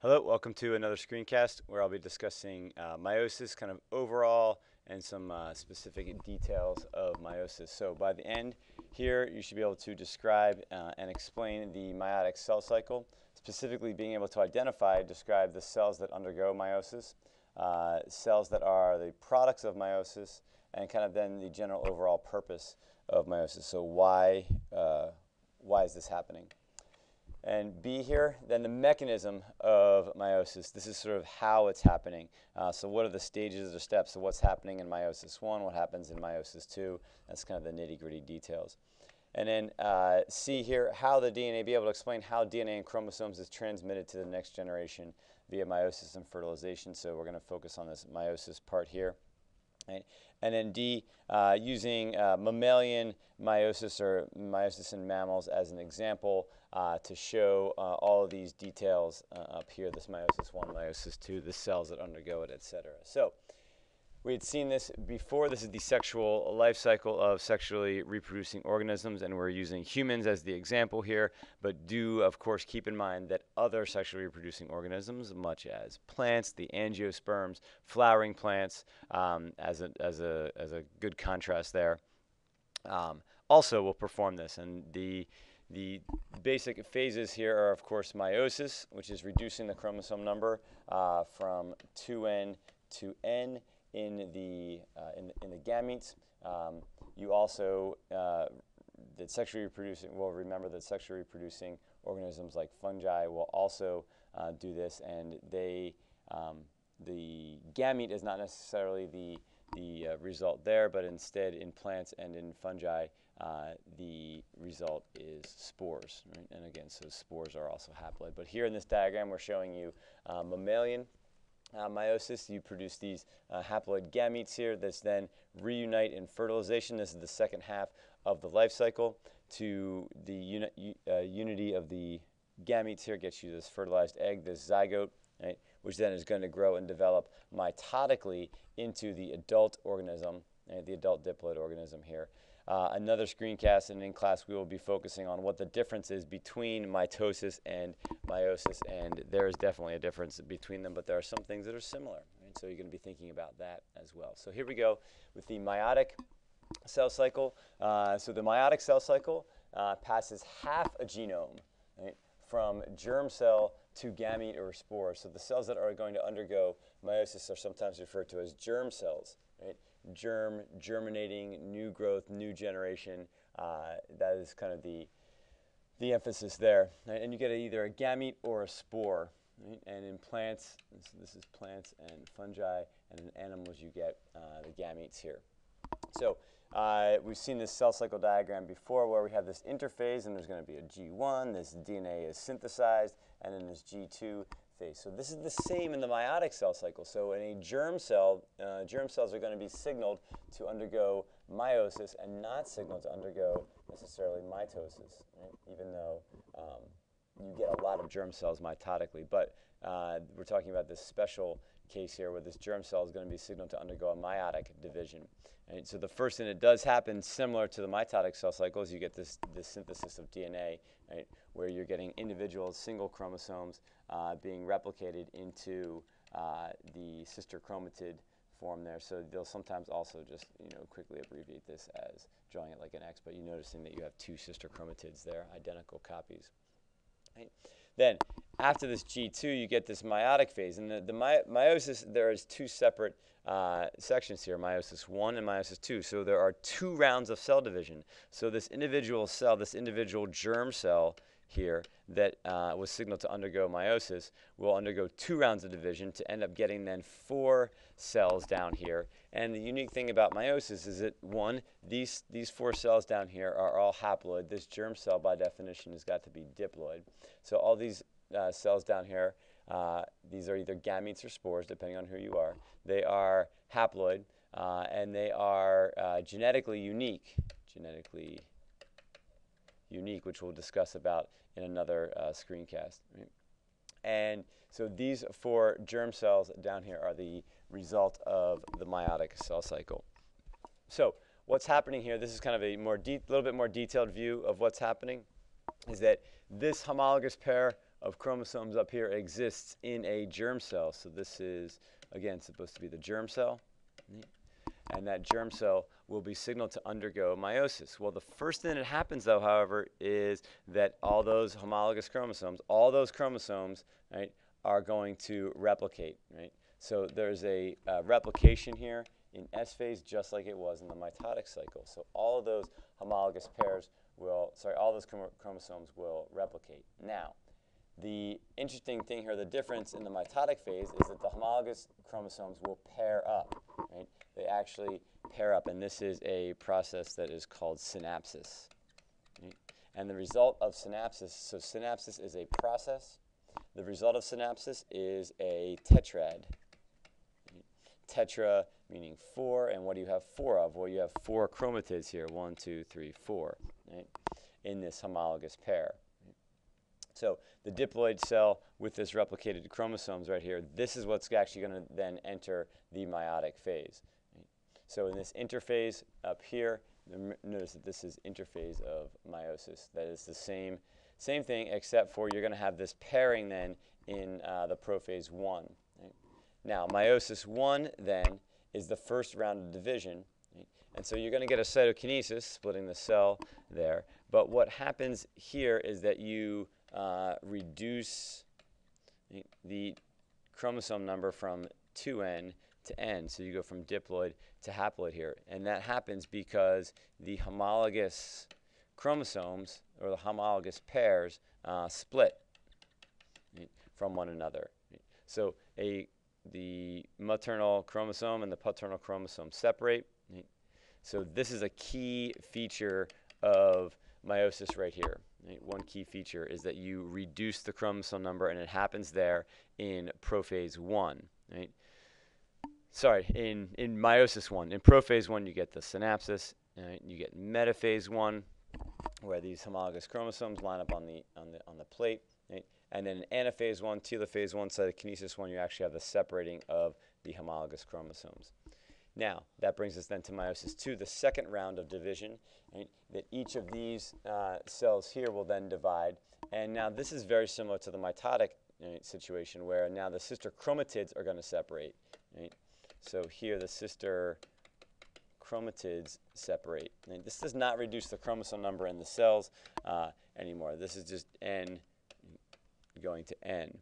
Hello, welcome to another screencast where I'll be discussing uh, meiosis, kind of overall, and some uh, specific details of meiosis. So by the end here, you should be able to describe uh, and explain the meiotic cell cycle, specifically being able to identify, describe the cells that undergo meiosis, uh, cells that are the products of meiosis, and kind of then the general overall purpose of meiosis. So why, uh, why is this happening? And B here, then the mechanism of meiosis. This is sort of how it's happening. Uh, so what are the stages or steps of what's happening in meiosis 1, what happens in meiosis 2. That's kind of the nitty gritty details. And then uh, C here, how the DNA, be able to explain how DNA and chromosomes is transmitted to the next generation via meiosis and fertilization. So we're going to focus on this meiosis part here. Right? And then D, uh, using uh, mammalian meiosis or meiosis in mammals as an example uh, to show uh, all of these details uh, up here, this meiosis 1, meiosis 2, the cells that undergo it, et cetera. So we had seen this before. This is the sexual life cycle of sexually reproducing organisms, and we're using humans as the example here. But do, of course, keep in mind that other sexually reproducing organisms, much as plants, the angiosperms, flowering plants, um, as, a, as, a, as a good contrast there, um, also will perform this. And the the basic phases here are, of course, meiosis, which is reducing the chromosome number uh, from 2n to n in the, uh, in, in, the gametes. Um, you also, uh, that sexually reproducing, well, remember that sexually reproducing organisms like fungi will also uh, do this, and they, um, the gamete is not necessarily the, the uh, result there, but instead in plants and in fungi, uh, the result is spores. Right? And again, so spores are also haploid. But here in this diagram, we're showing you uh, mammalian uh, meiosis, you produce these uh, haploid gametes here that's then reunite in fertilization. This is the second half of the life cycle. To the uni uh, unity of the gametes here gets you this fertilized egg, this zygote, right, which then is going to grow and develop mitotically into the adult organism, the adult diploid organism here. Uh, another screencast, and in class we will be focusing on what the difference is between mitosis and meiosis, and there is definitely a difference between them, but there are some things that are similar, right? so you're going to be thinking about that as well. So here we go with the meiotic cell cycle. Uh, so the meiotic cell cycle uh, passes half a genome right, from germ cell to gamete or spore. So the cells that are going to undergo meiosis are sometimes referred to as germ cells. Right? Germ, germinating, new growth, new generation. Uh, that is kind of the, the emphasis there. And you get either a gamete or a spore. And in plants, this, this, is plants and fungi, and in animals you get uh, the gametes here. So uh, we've seen this cell cycle diagram before where we have this interphase and there's going to be a G1, this DNA is synthesized, and then this G2 phase. So this is the same in the meiotic cell cycle. So in a germ cell, uh, germ cells are going to be signaled to undergo meiosis and not signaled to undergo necessarily mitosis, right? even though um, you get a lot of germ cells mitotically. But uh, we're talking about this special case here where this germ cell is going to be signaled to undergo a meiotic division. Right? So the first thing that does happen, similar to the mitotic cell cycle, is you get this, this synthesis of DNA, right, where you're getting individual single chromosomes uh, being replicated into uh, the sister chromatid form there. So they'll sometimes also just you know quickly abbreviate this as drawing it like an X, but you're noticing that you have two sister chromatids there, identical copies. Right? Then after this G2, you get this meiotic phase. And the, the meiosis, there is two separate uh, sections here, meiosis 1 and meiosis 2. So there are two rounds of cell division. So this individual cell, this individual germ cell here that uh, was signaled to undergo meiosis will undergo two rounds of division to end up getting then four cells down here. And the unique thing about meiosis is that one, these, these four cells down here are all haploid. This germ cell by definition has got to be diploid. So all these uh, cells down here, uh, these are either gametes or spores depending on who you are. They are haploid uh, and they are uh, genetically unique, genetically unique, which we'll discuss about in another uh, screencast. Right? And so these four germ cells down here are the result of the meiotic cell cycle. So what's happening here, this is kind of a more little bit more detailed view of what's happening, is that this homologous pair of chromosomes up here exists in a germ cell. So this is, again, supposed to be the germ cell. And that germ cell will be signaled to undergo meiosis. Well, the first thing that happens, though, however, is that all those homologous chromosomes, all those chromosomes, right, are going to replicate, right? So there's a uh, replication here in S phase just like it was in the mitotic cycle. So all of those homologous pairs will, sorry, all those chromosomes will replicate. Now, the interesting thing here, the difference in the mitotic phase is that the homologous chromosomes will pair up, right? They actually pair up, and this is a process that is called synapsis. And the result of synapsis, so synapsis is a process. The result of synapsis is a tetrad. Tetra meaning four, and what do you have four of? Well, you have four chromatids here, one, two, three, four, right, in this homologous pair. So the diploid cell with this replicated chromosomes right here, this is what's actually going to then enter the meiotic phase. So in this interphase up here, notice that this is interphase of meiosis. That is the same, same thing except for you're going to have this pairing then in uh, the prophase 1. Right? Now meiosis 1 then is the first round of division. Right? And so you're going to get a cytokinesis, splitting the cell there. But what happens here is that you uh, reduce the chromosome number from 2n to n. So you go from diploid to haploid here. And that happens because the homologous chromosomes, or the homologous pairs, uh, split from one another. So a, the maternal chromosome and the paternal chromosome separate. So this is a key feature of meiosis right here. One key feature is that you reduce the chromosome number, and it happens there in prophase 1. Right? Sorry, in, in meiosis 1. In prophase 1, you get the synapsis, right? you get metaphase 1, where these homologous chromosomes line up on the, on the, on the plate. Right? And then in anaphase 1, telophase 1, cytokinesis 1, you actually have the separating of the homologous chromosomes. Now, that brings us then to meiosis two, the second round of division, right, that each of these uh, cells here will then divide. And now this is very similar to the mitotic situation where now the sister chromatids are going to separate. Right? So here the sister chromatids separate. And this does not reduce the chromosome number in the cells uh, anymore. This is just N going to N.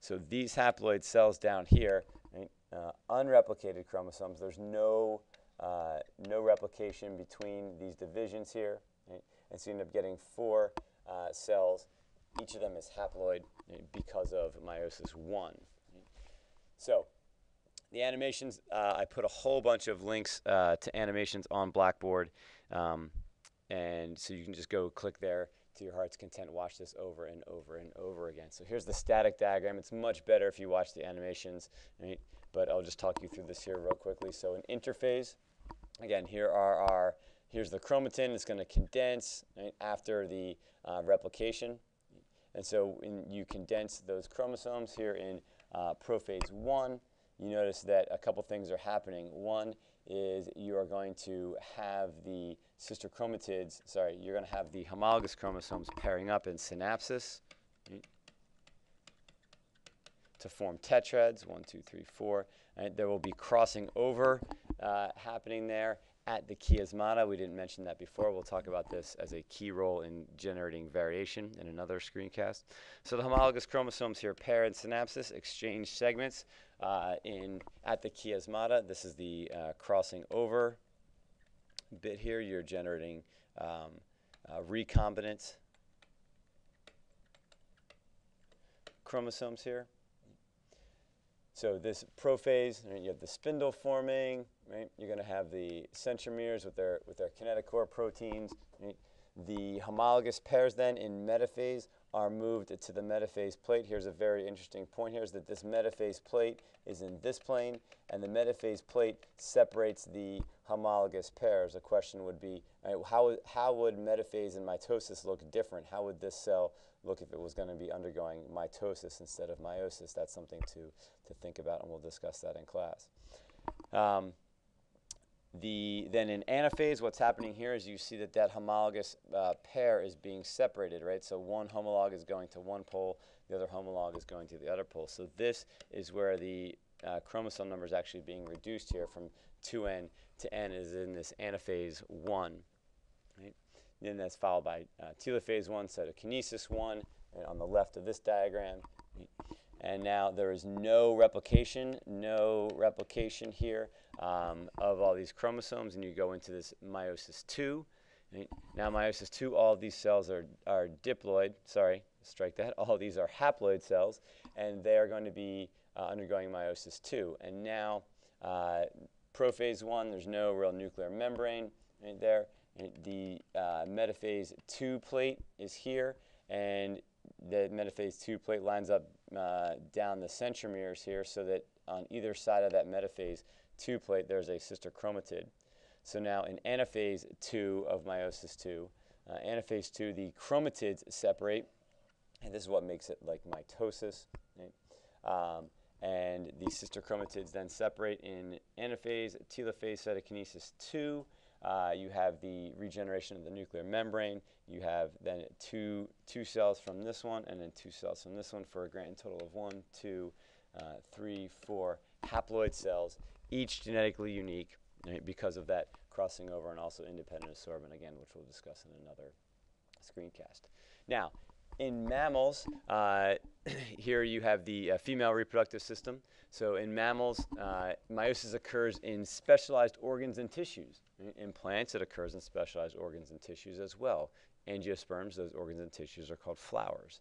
So these haploid cells down here uh, unreplicated chromosomes. There's no, uh, no replication between these divisions here. And so you end up getting four uh, cells. Each of them is haploid because of meiosis 1. Right? So the animations, uh, I put a whole bunch of links uh, to animations on Blackboard. Um, and so you can just go click there to your heart's content, watch this over and over and over again. So here's the static diagram. It's much better if you watch the animations, right? but I'll just talk you through this here real quickly. So an interphase, again, here are our, here's the chromatin. It's going to condense right, after the uh, replication. And so you condense those chromosomes here in uh, prophase 1, you notice that a couple things are happening. One is you are going to have the sister chromatids, sorry, you're going to have the homologous chromosomes pairing up in synapsis to form tetrads, one, two, three, four. Right, there will be crossing over uh, happening there at the chiasmata. We didn't mention that before. We'll talk about this as a key role in generating variation in another screencast. So the homologous chromosomes here pair in synapsis, exchange segments uh, in at the chiasmata. This is the uh, crossing over bit here. You're generating um, uh, recombinant chromosomes here. So this prophase, you have the spindle forming, right? You're going to have the centromeres with their with their kinetochore proteins. Right? The homologous pairs then in metaphase are moved to the metaphase plate. Here's a very interesting point here is that this metaphase plate is in this plane, and the metaphase plate separates the homologous pairs. The question would be, right, how, how would metaphase and mitosis look different? How would this cell look if it was going to be undergoing mitosis instead of meiosis? That's something to, to think about, and we'll discuss that in class. Um, the, then in anaphase, what's happening here is you see that that homologous uh, pair is being separated, right? So one homolog is going to one pole, the other homolog is going to the other pole. So this is where the uh, chromosome number is actually being reduced here from 2n to n is in this anaphase 1. Right? Then that's followed by uh, telophase 1, cytokinesis 1, right, on the left of this diagram. Right? And now there is no replication, no replication here um, of all these chromosomes, and you go into this meiosis 2. Now meiosis 2, all of these cells are, are diploid, sorry, strike that, all these are haploid cells, and they are going to be uh, undergoing meiosis 2. And now uh, prophase 1, there's no real nuclear membrane right there. And the uh, metaphase 2 plate is here, and the metaphase 2 plate lines up uh, down the centromeres here so that on either side of that metaphase 2 plate there's a sister chromatid. So now in anaphase 2 of meiosis 2, uh, anaphase 2, the chromatids separate, and this is what makes it like mitosis. Right? Um, and the sister chromatids then separate in anaphase, telophase, cytokinesis 2. Uh, you have the regeneration of the nuclear membrane. You have then two, two cells from this one and then two cells from this one for a grand total of one, two, uh, three, four haploid cells, each genetically unique right, because of that crossing over and also independent assortment, again, which we'll discuss in another screencast. Now, in mammals, uh, here you have the uh, female reproductive system. So in mammals, uh, meiosis occurs in specialized organs and tissues. In plants, it occurs in specialized organs and tissues as well. Angiosperms, those organs and tissues are called flowers.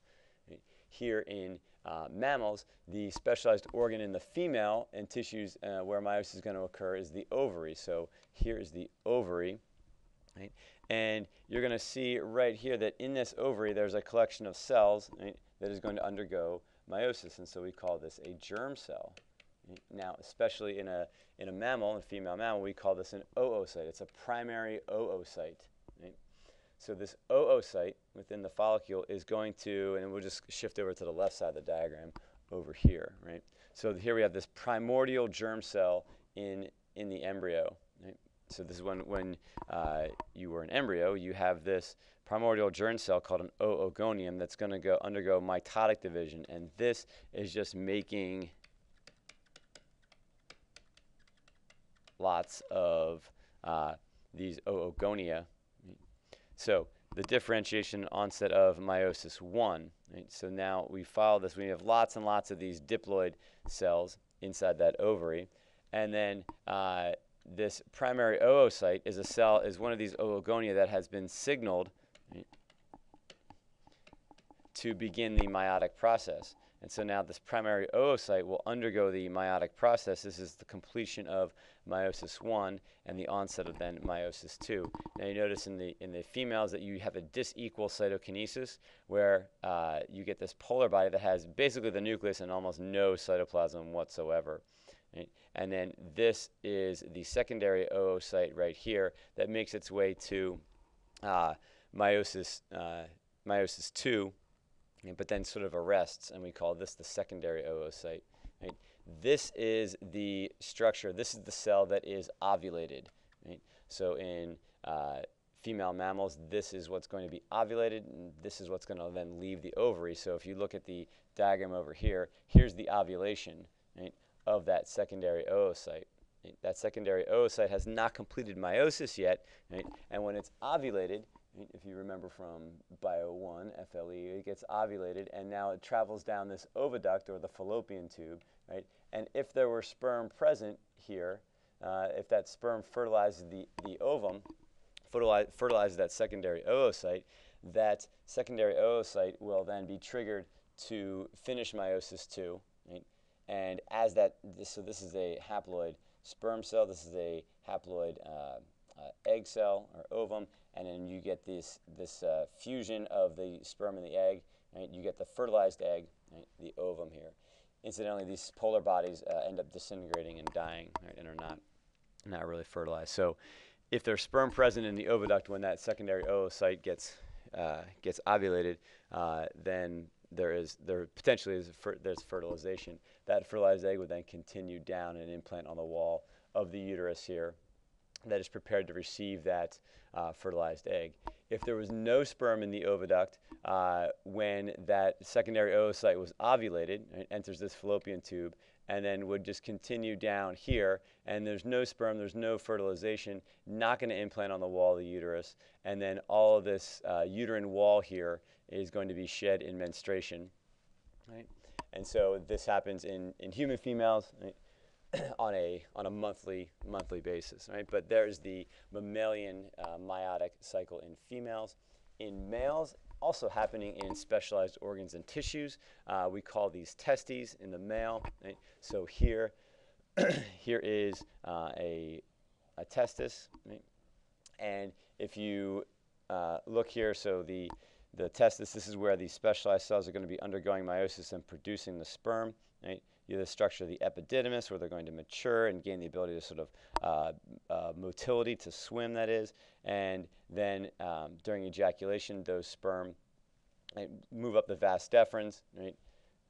Here in uh, mammals, the specialized organ in the female and tissues uh, where meiosis is going to occur is the ovary. So here is the ovary. Right? And you're going to see right here that in this ovary there's a collection of cells right, that is going to undergo meiosis. And so we call this a germ cell. Now, especially in a, in a mammal, a female mammal, we call this an oocyte. It's a primary oocyte. Right? So this oocyte within the follicle is going to, and we'll just shift over to the left side of the diagram over here. Right? So here we have this primordial germ cell in, in the embryo. So this is when, when uh, you were an embryo, you have this primordial germ cell called an oogonium that's going to go undergo mitotic division. And this is just making lots of uh, these oogonia. So the differentiation onset of meiosis 1. Right? So now we follow this. We have lots and lots of these diploid cells inside that ovary. And then uh, this primary oocyte is a cell, is one of these oogonia that has been signaled right, to begin the meiotic process. And so now this primary oocyte will undergo the meiotic process. This is the completion of meiosis 1 and the onset of then meiosis 2. Now you notice in the, in the females that you have a disequal cytokinesis where uh, you get this polar body that has basically the nucleus and almost no cytoplasm whatsoever. Right? And then this is the secondary oocyte right here that makes its way to uh, meiosis, uh, meiosis 2, but then sort of arrests, and we call this the secondary oocyte. Right? This is the structure, this is the cell that is ovulated. Right? So in uh, female mammals, this is what's going to be ovulated, and this is what's going to then leave the ovary. So if you look at the diagram over here, here's the ovulation. Right? of that secondary oocyte. That secondary oocyte has not completed meiosis yet, and when it's ovulated, if you remember from Bio 1, FLE, it gets ovulated, and now it travels down this oviduct or the fallopian tube, right? And if there were sperm present here, uh, if that sperm fertilizes the, the ovum, fertilize, fertilizes that secondary oocyte, that secondary oocyte will then be triggered to finish meiosis 2, right? And as that, this, so this is a haploid sperm cell, this is a haploid uh, egg cell or ovum, and then you get this, this uh, fusion of the sperm and the egg, right? You get the fertilized egg, right? the ovum here. Incidentally, these polar bodies uh, end up disintegrating and dying, right? And are not, not really fertilized. So if there's sperm present in the oviduct when that secondary oocyte gets, uh, gets ovulated, uh, then there is there potentially is fer there's fertilization. That fertilized egg would then continue down and implant on the wall of the uterus here, that is prepared to receive that uh, fertilized egg. If there was no sperm in the oviduct uh, when that secondary oocyte was ovulated, it enters this fallopian tube, and then would just continue down here, and there's no sperm, there's no fertilization, not going to implant on the wall of the uterus, and then all of this uh, uterine wall here is going to be shed in menstruation. Right? And so this happens in, in human females. Right? on a on a monthly monthly basis, right? But there's the mammalian uh, meiotic cycle in females. In males, also happening in specialized organs and tissues. Uh, we call these testes in the male. Right? So here, here is uh, a a testis, right? and if you uh, look here, so the the testis, this is where these specialized cells are going to be undergoing meiosis and producing the sperm. Right? You have the structure of the epididymis, where they're going to mature and gain the ability to sort of uh, uh, motility to swim, that is. And then um, during ejaculation, those sperm move up the vas deferens right,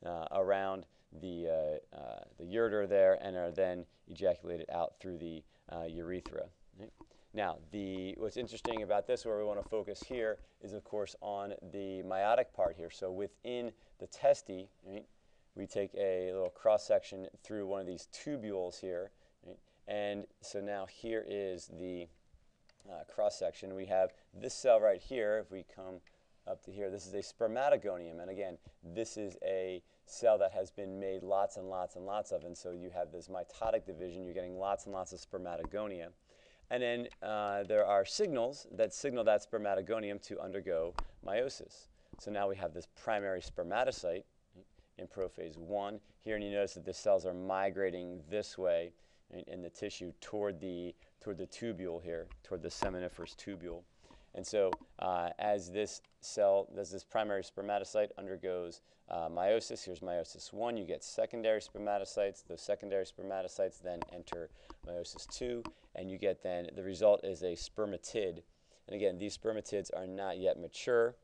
uh, around the, uh, uh, the ureter there and are then ejaculated out through the uh, urethra. Right? Now, the, what's interesting about this, where we want to focus here, is of course on the meiotic part here. So within the testi, right, we take a little cross section through one of these tubules here. And so now here is the uh, cross section. We have this cell right here. If we come up to here, this is a spermatogonium. And again, this is a cell that has been made lots and lots and lots of. And so you have this mitotic division. You're getting lots and lots of spermatogonia. And then uh, there are signals that signal that spermatogonium to undergo meiosis. So now we have this primary spermatocyte in prophase 1. Here, and you notice that the cells are migrating this way in, in the tissue toward the, toward the tubule here, toward the seminiferous tubule. And so uh, as this cell, as this primary spermatocyte undergoes uh, meiosis, here's meiosis 1, you get secondary spermatocytes. Those secondary spermatocytes then enter meiosis 2, and you get then, the result is a spermatid. And again, these spermatids are not yet mature,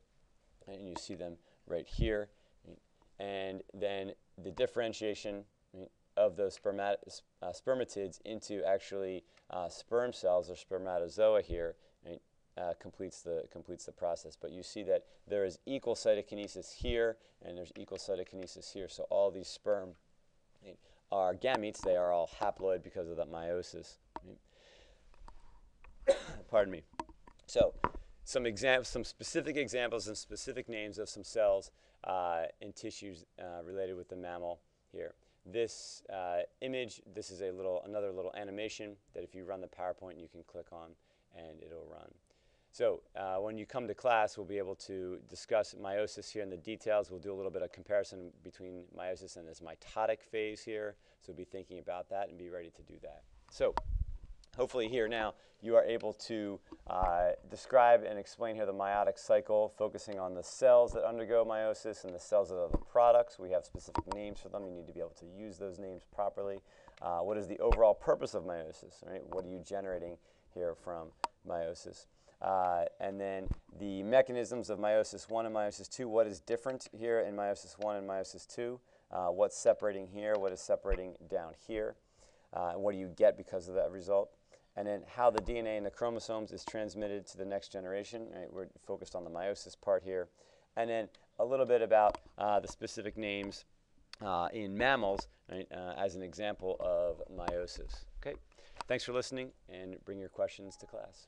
and you see them right here and then the differentiation of those spermat uh, spermatids into actually uh, sperm cells or spermatozoa here right, uh, completes the completes the process. But you see that there is equal cytokinesis here, and there's equal cytokinesis here. So all these sperm right, are gametes. They are all haploid because of that meiosis. Right? Pardon me. So some examples, some specific examples and specific names of some cells uh, and tissues uh, related with the mammal here. This uh, image, this is a little, another little animation that if you run the PowerPoint, you can click on and it'll run. So uh, when you come to class, we'll be able to discuss meiosis here in the details. We'll do a little bit of comparison between meiosis and this mitotic phase here. So be thinking about that and be ready to do that. So hopefully here now you are able to uh, describe and explain here the meiotic cycle, focusing on the cells that undergo meiosis and the cells that are the products. We have specific names for them. You need to be able to use those names properly. Uh, what is the overall purpose of meiosis? Right? What are you generating here from meiosis? Uh, and then the mechanisms of meiosis 1 and meiosis 2. What is different here in meiosis 1 and meiosis 2? Uh, what's separating here? What is separating down here? Uh, what do you get because of that result? And then how the DNA in the chromosomes is transmitted to the next generation. Right? We're focused on the meiosis part here. And then a little bit about uh, the specific names uh, in mammals right, uh, as an example of meiosis. Okay, thanks for listening and bring your questions to class.